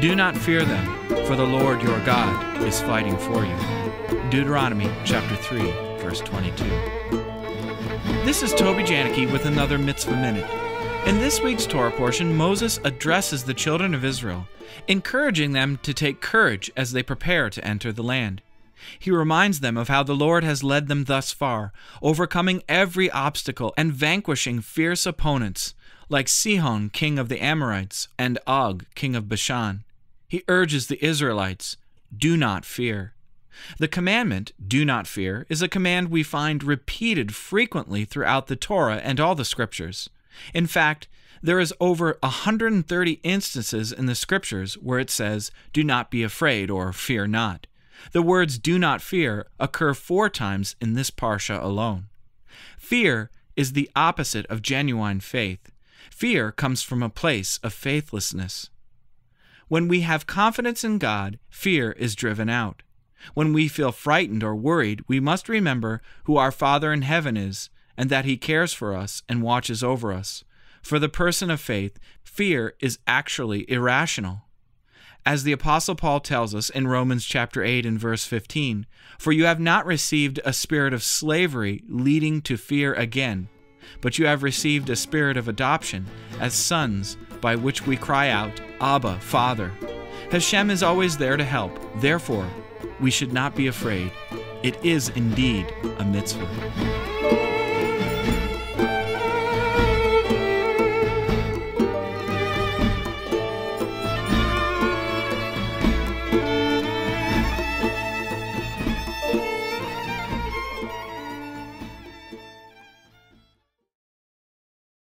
Do not fear them, for the Lord your God is fighting for you. Deuteronomy chapter 3, verse 22. This is Toby Janicki with another Mitzvah Minute. In this week's Torah portion, Moses addresses the children of Israel, encouraging them to take courage as they prepare to enter the land. He reminds them of how the Lord has led them thus far, overcoming every obstacle and vanquishing fierce opponents like Sihon, king of the Amorites, and Og, king of Bashan. He urges the Israelites, Do not fear. The commandment, do not fear, is a command we find repeated frequently throughout the Torah and all the scriptures. In fact, there is over 130 instances in the scriptures where it says, Do not be afraid or fear not. The words do not fear occur four times in this parsha alone. Fear is the opposite of genuine faith. Fear comes from a place of faithlessness. When we have confidence in God, fear is driven out. When we feel frightened or worried, we must remember who our Father in heaven is and that He cares for us and watches over us. For the person of faith, fear is actually irrational. As the apostle Paul tells us in Romans chapter 8 and verse 15, for you have not received a spirit of slavery leading to fear again, but you have received a spirit of adoption as sons by which we cry out, Abba, Father. Hashem is always there to help. Therefore, we should not be afraid. It is indeed a mitzvah.